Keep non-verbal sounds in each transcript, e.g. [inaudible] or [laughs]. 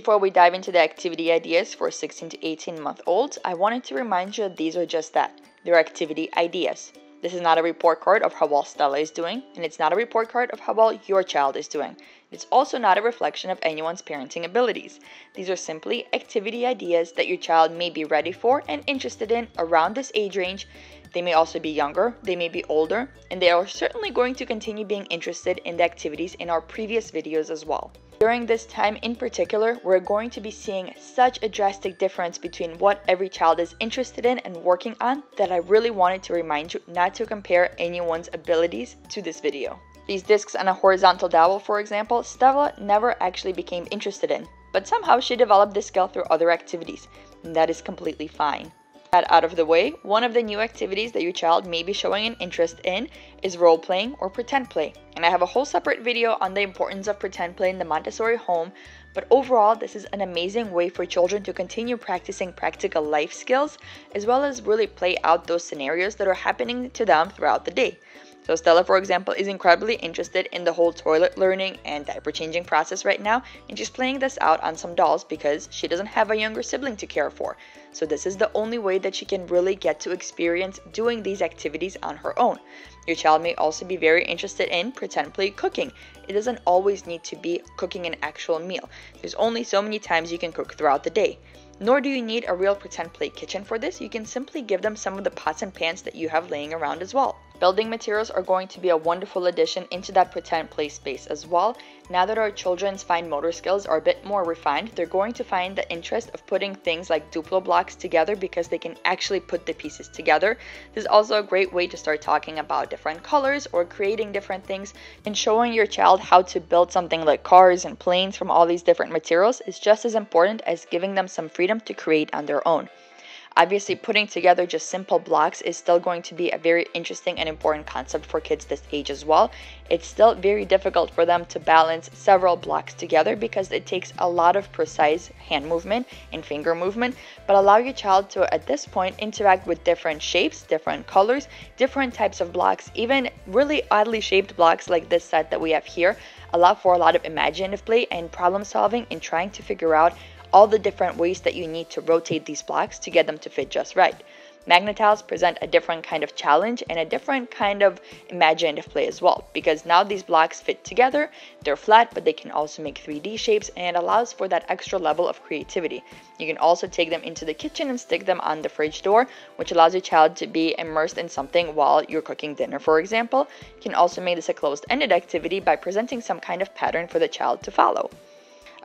Before we dive into the activity ideas for 16 to 18 month olds, I wanted to remind you that these are just that. They're activity ideas. This is not a report card of how well Stella is doing, and it's not a report card of how well your child is doing. It's also not a reflection of anyone's parenting abilities. These are simply activity ideas that your child may be ready for and interested in around this age range. They may also be younger, they may be older, and they are certainly going to continue being interested in the activities in our previous videos as well. During this time in particular, we're going to be seeing such a drastic difference between what every child is interested in and working on that I really wanted to remind you not to compare anyone's abilities to this video. These discs and a horizontal dowel, for example, Stella never actually became interested in, but somehow she developed this skill through other activities, and that is completely fine. That out of the way, one of the new activities that your child may be showing an interest in is role playing or pretend play. And I have a whole separate video on the importance of pretend play in the Montessori home, but overall, this is an amazing way for children to continue practicing practical life skills as well as really play out those scenarios that are happening to them throughout the day. So Stella, for example, is incredibly interested in the whole toilet learning and diaper changing process right now, and she's playing this out on some dolls because she doesn't have a younger sibling to care for. So this is the only way that she can really get to experience doing these activities on her own. Your child may also be very interested in pretend play cooking. It doesn't always need to be cooking an actual meal. There's only so many times you can cook throughout the day. Nor do you need a real pretend play kitchen for this. You can simply give them some of the pots and pans that you have laying around as well. Building materials are going to be a wonderful addition into that pretend play space as well. Now that our children's fine motor skills are a bit more refined, they're going to find the interest of putting things like Duplo blocks together because they can actually put the pieces together. This is also a great way to start talking about different colors or creating different things and showing your child how to build something like cars and planes from all these different materials is just as important as giving them some freedom to create on their own. Obviously, putting together just simple blocks is still going to be a very interesting and important concept for kids this age as well. It's still very difficult for them to balance several blocks together because it takes a lot of precise hand movement and finger movement, but allow your child to, at this point, interact with different shapes, different colors, different types of blocks, even really oddly shaped blocks like this set that we have here allow for a lot of imaginative play and problem solving in trying to figure out all the different ways that you need to rotate these blocks to get them to fit just right. Magna-Tiles present a different kind of challenge and a different kind of imaginative play as well because now these blocks fit together, they're flat but they can also make 3D shapes and it allows for that extra level of creativity. You can also take them into the kitchen and stick them on the fridge door which allows your child to be immersed in something while you're cooking dinner for example. You can also make this a closed-ended activity by presenting some kind of pattern for the child to follow.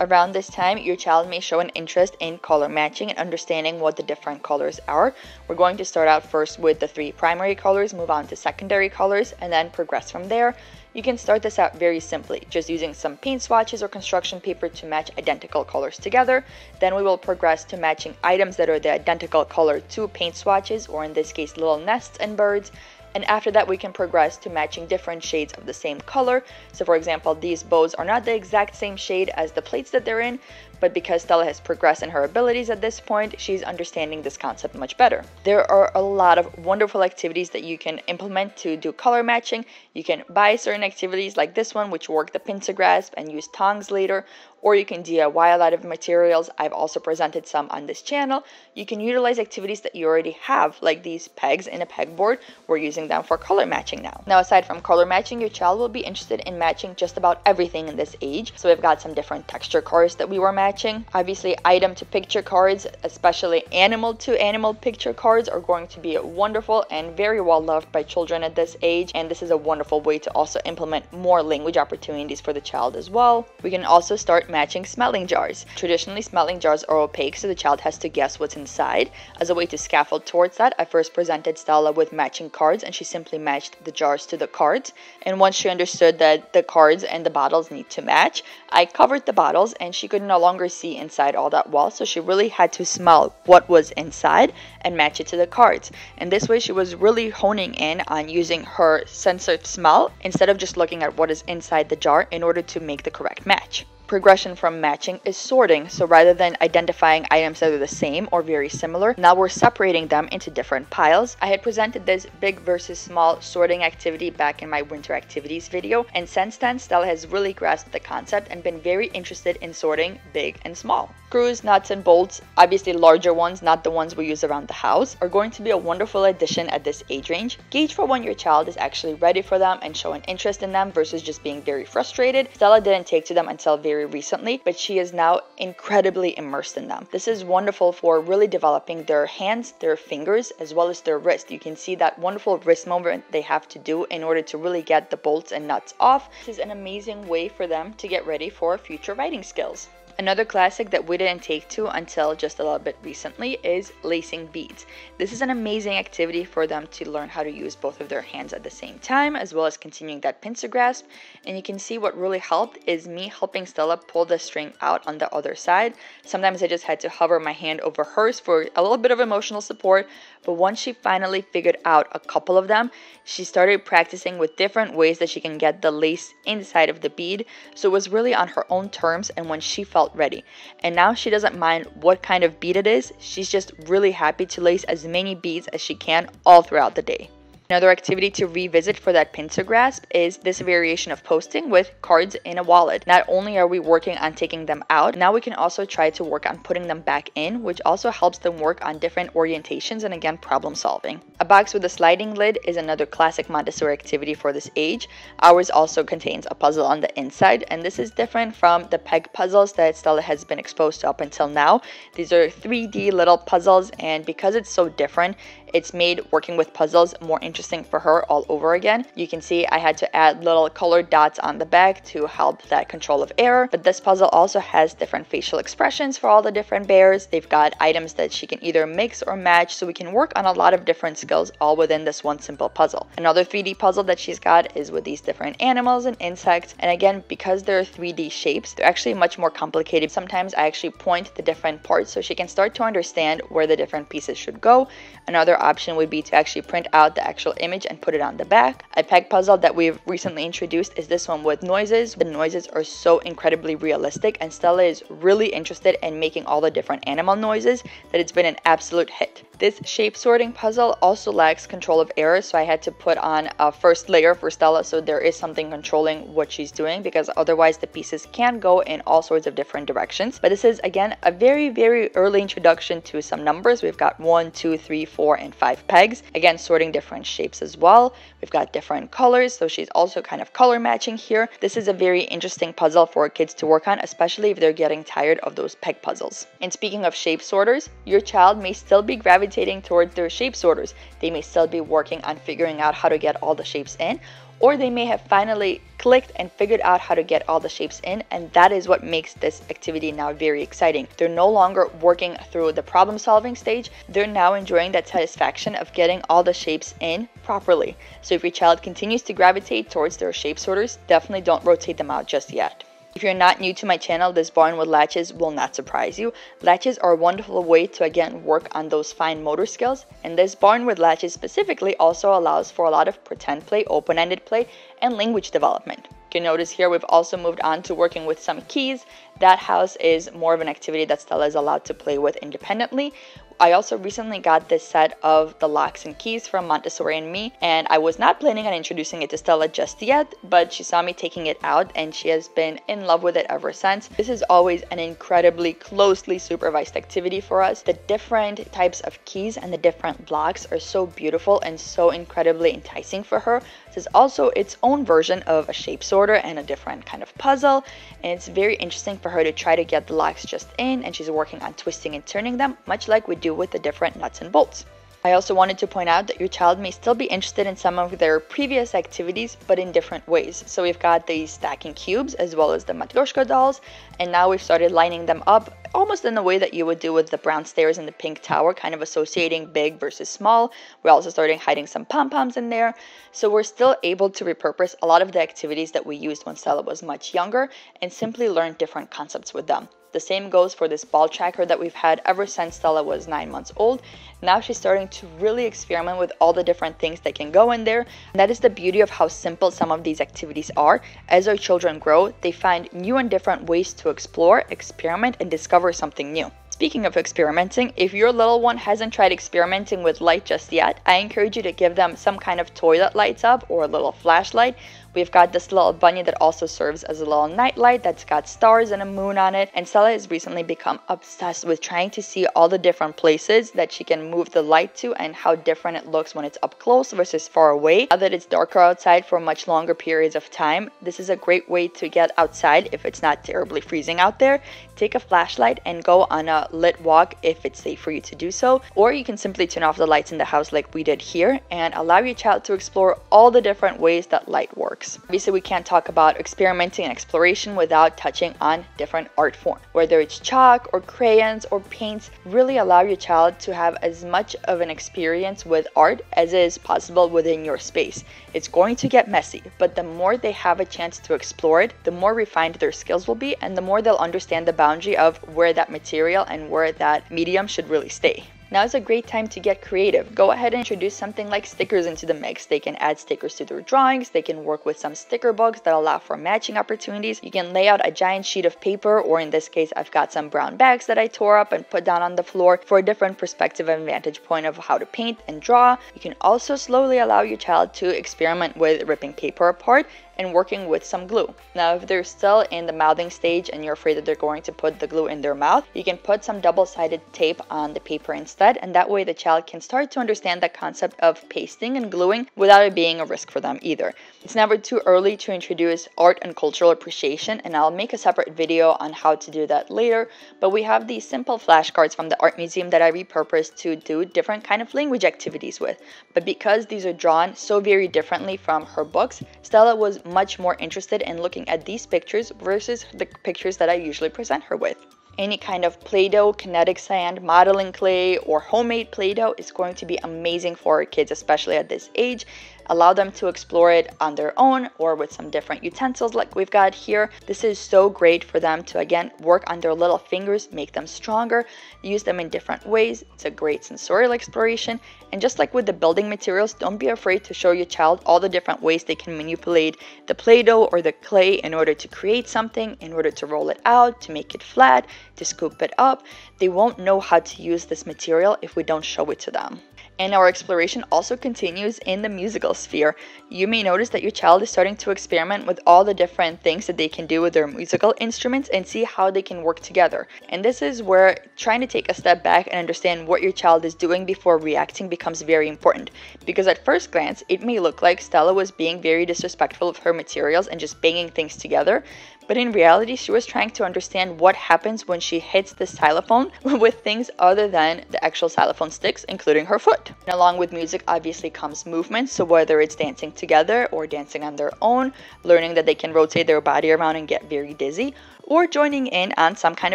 Around this time, your child may show an interest in color matching and understanding what the different colors are. We're going to start out first with the three primary colors, move on to secondary colors, and then progress from there. You can start this out very simply, just using some paint swatches or construction paper to match identical colors together. Then we will progress to matching items that are the identical color to paint swatches, or in this case, little nests and birds and after that we can progress to matching different shades of the same color. So for example, these bows are not the exact same shade as the plates that they're in, but because Stella has progressed in her abilities at this point, she's understanding this concept much better. There are a lot of wonderful activities that you can implement to do color matching. You can buy certain activities like this one, which work the pincer grasp and use tongs later, or you can DIY a lot of materials. I've also presented some on this channel. You can utilize activities that you already have, like these pegs in a pegboard. We're using them for color matching now. Now, aside from color matching, your child will be interested in matching just about everything in this age. So we've got some different texture cards that we were matching. Obviously, item to picture cards, especially animal to animal picture cards, are going to be wonderful and very well loved by children at this age. And this is a wonderful way to also implement more language opportunities for the child as well. We can also start matching smelling jars. Traditionally, smelling jars are opaque, so the child has to guess what's inside. As a way to scaffold towards that, I first presented Stella with matching cards, and she simply matched the jars to the cards. And once she understood that the cards and the bottles need to match, I covered the bottles, and she could no longer see inside all that wall, so she really had to smell what was inside and match it to the cards. And this way, she was really honing in on using her sense of smell instead of just looking at what is inside the jar in order to make the correct match. Progression from matching is sorting. So rather than identifying items that are the same or very similar, now we're separating them into different piles. I had presented this big versus small sorting activity back in my winter activities video, and since then, Stella has really grasped the concept and been very interested in sorting big and small. Screws, nuts, and bolts, obviously larger ones, not the ones we use around the house, are going to be a wonderful addition at this age range. Gauge for when your child is actually ready for them and show an interest in them versus just being very frustrated. Stella didn't take to them until very recently, but she is now incredibly immersed in them. This is wonderful for really developing their hands, their fingers, as well as their wrist. You can see that wonderful wrist movement they have to do in order to really get the bolts and nuts off. This is an amazing way for them to get ready for future writing skills. Another classic that we didn't take to until just a little bit recently is lacing beads. This is an amazing activity for them to learn how to use both of their hands at the same time as well as continuing that pincer grasp. And you can see what really helped is me helping Stella pull the string out on the other side. Sometimes I just had to hover my hand over hers for a little bit of emotional support, but once she finally figured out a couple of them, she started practicing with different ways that she can get the lace inside of the bead. So it was really on her own terms and when she felt ready. And now she doesn't mind what kind of bead it is, she's just really happy to lace as many beads as she can all throughout the day. Another activity to revisit for that pincer grasp is this variation of posting with cards in a wallet. Not only are we working on taking them out, now we can also try to work on putting them back in, which also helps them work on different orientations and again, problem solving. A box with a sliding lid is another classic Montessori activity for this age. Ours also contains a puzzle on the inside, and this is different from the peg puzzles that Stella has been exposed to up until now. These are 3D little puzzles, and because it's so different, it's made working with puzzles more interesting for her all over again. You can see I had to add little colored dots on the back to help that control of error, but this puzzle also has different facial expressions for all the different bears. They've got items that she can either mix or match, so we can work on a lot of different skills all within this one simple puzzle. Another 3D puzzle that she's got is with these different animals and insects, and again, because they're 3D shapes, they're actually much more complicated. Sometimes I actually point the different parts so she can start to understand where the different pieces should go. Another option would be to actually print out the actual image and put it on the back. A peg puzzle that we've recently introduced is this one with noises. The noises are so incredibly realistic and Stella is really interested in making all the different animal noises that it's been an absolute hit. This shape sorting puzzle also lacks control of error, so I had to put on a first layer for Stella so there is something controlling what she's doing because otherwise the pieces can go in all sorts of different directions. But this is again a very, very early introduction to some numbers. We've got one, two, three, four, and five pegs. Again, sorting different shapes as well. We've got different colors, so she's also kind of color matching here. This is a very interesting puzzle for kids to work on, especially if they're getting tired of those peg puzzles. And speaking of shape sorters, your child may still be gravitating towards their shape sorters. They may still be working on figuring out how to get all the shapes in, or they may have finally clicked and figured out how to get all the shapes in and that is what makes this activity now very exciting. They're no longer working through the problem solving stage, they're now enjoying that satisfaction of getting all the shapes in properly. So if your child continues to gravitate towards their shape sorters, definitely don't rotate them out just yet. If you're not new to my channel, this barn with latches will not surprise you. Latches are a wonderful way to again work on those fine motor skills and this barn with latches specifically also allows for a lot of pretend play, open-ended play, and language development. You can notice here we've also moved on to working with some keys. That house is more of an activity that Stella is allowed to play with independently. I also recently got this set of the locks and keys from Montessori and me, and I was not planning on introducing it to Stella just yet, but she saw me taking it out and she has been in love with it ever since. This is always an incredibly closely supervised activity for us. The different types of keys and the different locks are so beautiful and so incredibly enticing for her. This is also its own version of a shape sorter and a different kind of puzzle, and it's very interesting for her to try to get the locks just in, and she's working on twisting and turning them, much like we do with the different nuts and bolts. I also wanted to point out that your child may still be interested in some of their previous activities, but in different ways. So we've got the stacking cubes as well as the Matryoshka dolls, and now we've started lining them up almost in the way that you would do with the brown stairs and the pink tower, kind of associating big versus small. We're also starting hiding some pom-poms in there. So we're still able to repurpose a lot of the activities that we used when Stella was much younger and simply learn different concepts with them. The same goes for this ball tracker that we've had ever since Stella was nine months old. Now she's starting to really experiment with all the different things that can go in there. And that is the beauty of how simple some of these activities are. As our children grow, they find new and different ways to explore, experiment, and discover something new. Speaking of experimenting, if your little one hasn't tried experimenting with light just yet, I encourage you to give them some kind of toy that lights up or a little flashlight We've got this little bunny that also serves as a little nightlight that's got stars and a moon on it. And Stella has recently become obsessed with trying to see all the different places that she can move the light to and how different it looks when it's up close versus far away. Now that it's darker outside for much longer periods of time, this is a great way to get outside if it's not terribly freezing out there. Take a flashlight and go on a lit walk if it's safe for you to do so. Or you can simply turn off the lights in the house like we did here and allow your child to explore all the different ways that light works. Obviously, we can't talk about experimenting and exploration without touching on different art forms. Whether it's chalk or crayons or paints, really allow your child to have as much of an experience with art as is possible within your space. It's going to get messy, but the more they have a chance to explore it, the more refined their skills will be, and the more they'll understand the boundary of where that material and where that medium should really stay. Now is a great time to get creative. Go ahead and introduce something like stickers into the mix. They can add stickers to their drawings, they can work with some sticker books that allow for matching opportunities. You can lay out a giant sheet of paper, or in this case, I've got some brown bags that I tore up and put down on the floor for a different perspective and vantage point of how to paint and draw. You can also slowly allow your child to experiment with ripping paper apart and working with some glue. Now, if they're still in the mouthing stage and you're afraid that they're going to put the glue in their mouth, you can put some double-sided tape on the paper instead, and that way the child can start to understand the concept of pasting and gluing without it being a risk for them either. It's never too early to introduce art and cultural appreciation, and I'll make a separate video on how to do that later, but we have these simple flashcards from the art museum that I repurposed to do different kind of language activities with. But because these are drawn so very differently from her books, Stella was much more interested in looking at these pictures versus the pictures that I usually present her with. Any kind of Play-Doh, kinetic sand, modeling clay, or homemade Play-Doh is going to be amazing for kids, especially at this age allow them to explore it on their own or with some different utensils like we've got here. This is so great for them to again work on their little fingers, make them stronger, use them in different ways. It's a great sensorial exploration. And just like with the building materials, don't be afraid to show your child all the different ways they can manipulate the Play-Doh or the clay in order to create something, in order to roll it out, to make it flat, to scoop it up. They won't know how to use this material if we don't show it to them. And our exploration also continues in the musical sphere. You may notice that your child is starting to experiment with all the different things that they can do with their musical instruments and see how they can work together. And this is where trying to take a step back and understand what your child is doing before reacting becomes very important. Because at first glance, it may look like Stella was being very disrespectful of her materials and just banging things together, but in reality, she was trying to understand what happens when she hits the xylophone [laughs] with things other than the actual xylophone sticks, including her foot. And along with music, obviously comes movement. So whether it's dancing together or dancing on their own, learning that they can rotate their body around and get very dizzy, or joining in on some kind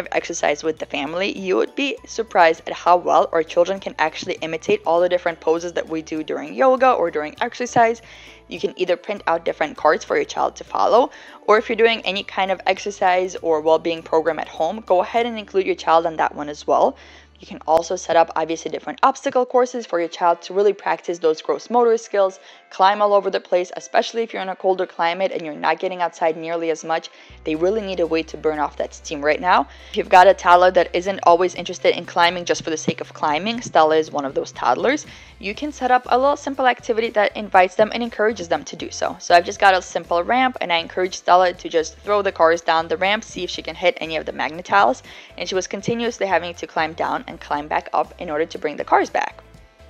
of exercise with the family, you would be surprised at how well our children can actually imitate all the different poses that we do during yoga or during exercise you can either print out different cards for your child to follow, or if you're doing any kind of exercise or well being program at home, go ahead and include your child on that one as well. You can also set up obviously different obstacle courses for your child to really practice those gross motor skills, climb all over the place, especially if you're in a colder climate and you're not getting outside nearly as much. They really need a way to burn off that steam right now. If you've got a toddler that isn't always interested in climbing just for the sake of climbing, Stella is one of those toddlers, you can set up a little simple activity that invites them and encourages them to do so. So I've just got a simple ramp and I encourage Stella to just throw the cars down the ramp, see if she can hit any of the magnet tiles. And she was continuously having to climb down and climb back up in order to bring the cars back.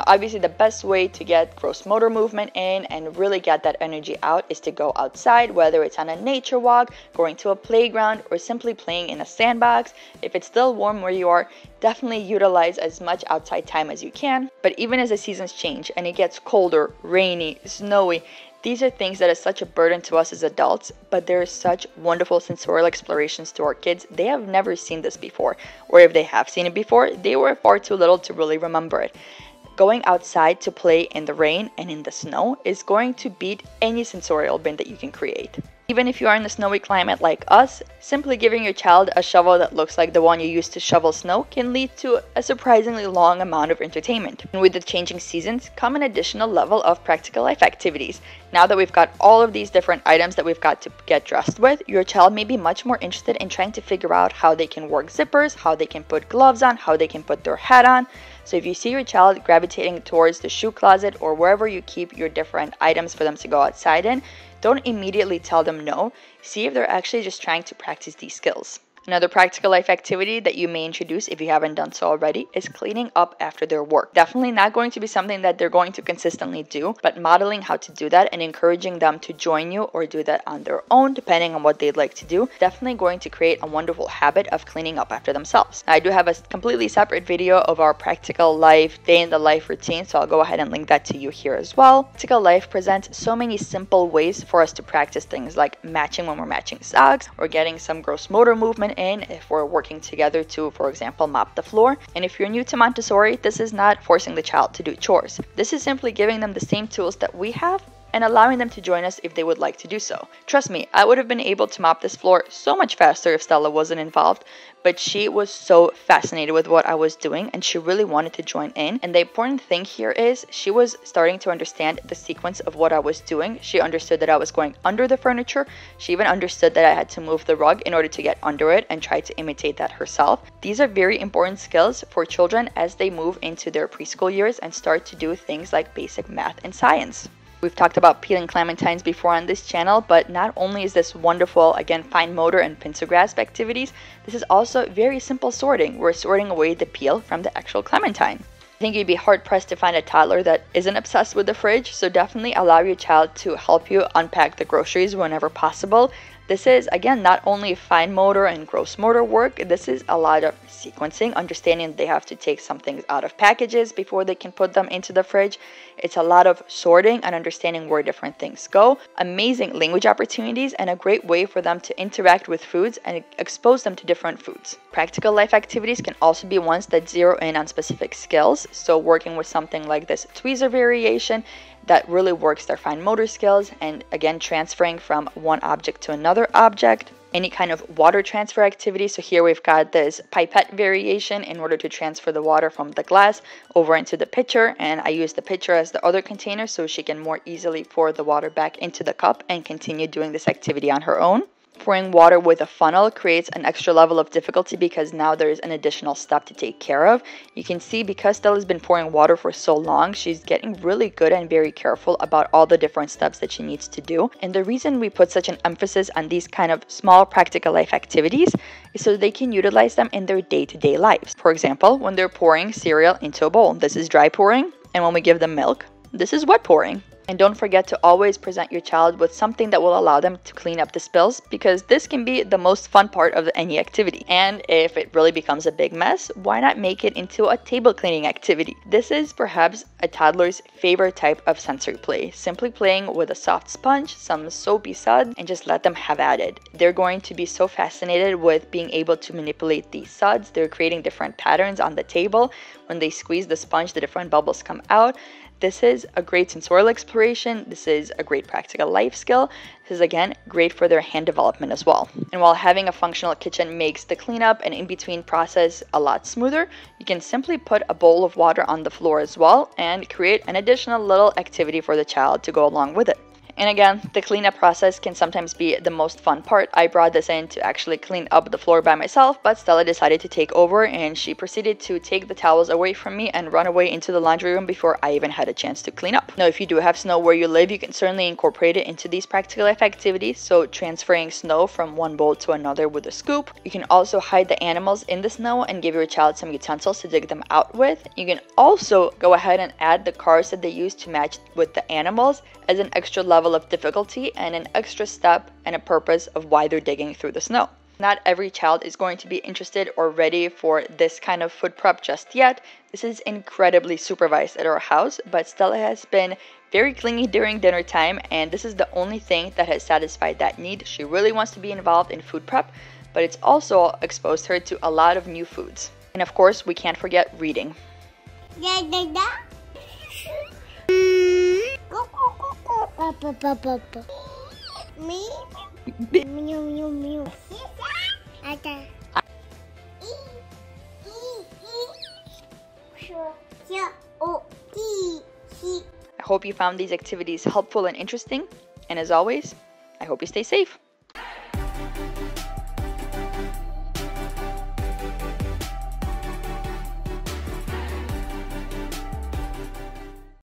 Obviously, the best way to get gross motor movement in and really get that energy out is to go outside, whether it's on a nature walk, going to a playground, or simply playing in a sandbox. If it's still warm where you are, definitely utilize as much outside time as you can. But even as the seasons change and it gets colder, rainy, snowy, these are things that are such a burden to us as adults, but there are such wonderful sensorial explorations to our kids. They have never seen this before, or if they have seen it before, they were far too little to really remember it. Going outside to play in the rain and in the snow is going to beat any sensorial bin that you can create. Even if you are in a snowy climate like us, simply giving your child a shovel that looks like the one you use to shovel snow can lead to a surprisingly long amount of entertainment. And with the changing seasons come an additional level of practical life activities. Now that we've got all of these different items that we've got to get dressed with, your child may be much more interested in trying to figure out how they can work zippers, how they can put gloves on, how they can put their hat on. So if you see your child gravitating towards the shoe closet or wherever you keep your different items for them to go outside in, don't immediately tell them no. See if they're actually just trying to practice these skills. Another practical life activity that you may introduce if you haven't done so already is cleaning up after their work. Definitely not going to be something that they're going to consistently do, but modeling how to do that and encouraging them to join you or do that on their own, depending on what they'd like to do, definitely going to create a wonderful habit of cleaning up after themselves. Now, I do have a completely separate video of our practical life, day in the life routine, so I'll go ahead and link that to you here as well. Practical life presents so many simple ways for us to practice things like matching when we're matching socks or getting some gross motor movement in if we're working together to, for example, mop the floor. And if you're new to Montessori, this is not forcing the child to do chores. This is simply giving them the same tools that we have and allowing them to join us if they would like to do so. Trust me, I would have been able to mop this floor so much faster if Stella wasn't involved, but she was so fascinated with what I was doing and she really wanted to join in. And the important thing here is she was starting to understand the sequence of what I was doing. She understood that I was going under the furniture. She even understood that I had to move the rug in order to get under it and try to imitate that herself. These are very important skills for children as they move into their preschool years and start to do things like basic math and science. We've talked about peeling clementines before on this channel, but not only is this wonderful, again, fine motor and pincer grasp activities, this is also very simple sorting. We're sorting away the peel from the actual clementine. I think you'd be hard pressed to find a toddler that isn't obsessed with the fridge, so definitely allow your child to help you unpack the groceries whenever possible. This is, again, not only fine motor and gross motor work, this is a lot of sequencing, understanding they have to take some things out of packages before they can put them into the fridge. It's a lot of sorting and understanding where different things go. Amazing language opportunities and a great way for them to interact with foods and expose them to different foods. Practical life activities can also be ones that zero in on specific skills. So, working with something like this tweezer variation that really works their fine motor skills and again transferring from one object to another object any kind of water transfer activity. So here we've got this pipette variation in order to transfer the water from the glass over into the pitcher and I use the pitcher as the other container so she can more easily pour the water back into the cup and continue doing this activity on her own pouring water with a funnel creates an extra level of difficulty because now there's an additional step to take care of. You can see because Stella's been pouring water for so long, she's getting really good and very careful about all the different steps that she needs to do. And the reason we put such an emphasis on these kind of small practical life activities is so they can utilize them in their day-to-day -day lives. For example, when they're pouring cereal into a bowl, this is dry pouring, and when we give them milk, this is wet pouring. And don't forget to always present your child with something that will allow them to clean up the spills because this can be the most fun part of any activity. And if it really becomes a big mess, why not make it into a table cleaning activity? This is perhaps a toddler's favorite type of sensory play. Simply playing with a soft sponge, some soapy suds, and just let them have at it. They're going to be so fascinated with being able to manipulate these suds. They're creating different patterns on the table. When they squeeze the sponge, the different bubbles come out. This is a great sensorial exploration. This is a great practical life skill. This is again great for their hand development as well. And while having a functional kitchen makes the cleanup and in-between process a lot smoother, you can simply put a bowl of water on the floor as well and create an additional little activity for the child to go along with it. And again, the cleanup process can sometimes be the most fun part. I brought this in to actually clean up the floor by myself, but Stella decided to take over and she proceeded to take the towels away from me and run away into the laundry room before I even had a chance to clean up. Now, if you do have snow where you live, you can certainly incorporate it into these practical life activities. So transferring snow from one bowl to another with a scoop. You can also hide the animals in the snow and give your child some utensils to dig them out with. You can also go ahead and add the cars that they use to match with the animals as an extra level of difficulty and an extra step and a purpose of why they're digging through the snow. Not every child is going to be interested or ready for this kind of food prep just yet. This is incredibly supervised at our house, but Stella has been very clingy during dinner time, and this is the only thing that has satisfied that need. She really wants to be involved in food prep, but it's also exposed her to a lot of new foods. And of course, we can't forget reading. I hope you found these activities helpful and interesting. And as always, I hope you stay safe.